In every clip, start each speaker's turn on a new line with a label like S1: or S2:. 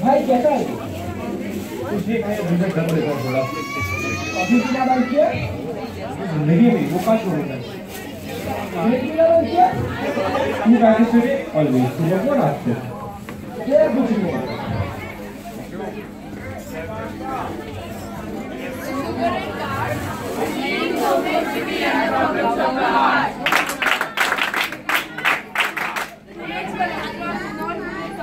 S1: भाई, कैसा है नहीं देता हूँ थोड़ा अभी बिना बाल किया ज़िंदगी में वो पास है बिना बाल किया तू बैठे सुने ऑलवेज सुबह को रात को ये कुछ नहीं होता
S2: Louder.
S3: क्या है ये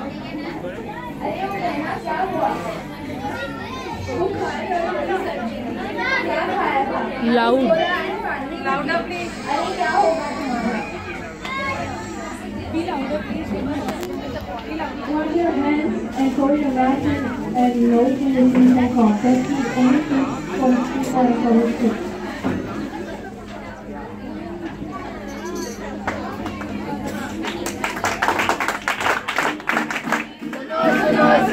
S3: अरे वो लेना क्या हुआ वो खाया क्या खाया था
S2: Loud.
S3: लाउडर प्लीज अरे क्या होगा
S4: Wash your hands and fold your glasses and no using the contact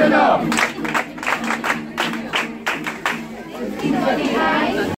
S5: enough!